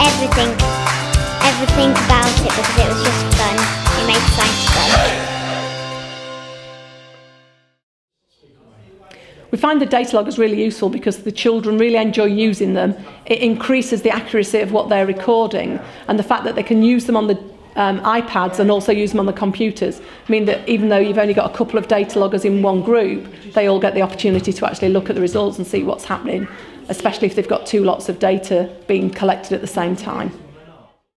everything, everything about it because it was just fun. It made science fun. We find the data loggers really useful because the children really enjoy using them. It increases the accuracy of what they're recording and the fact that they can use them on the um, iPads and also use them on the computers. Mean that even though you've only got a couple of data loggers in one group, they all get the opportunity to actually look at the results and see what's happening, especially if they've got two lots of data being collected at the same time.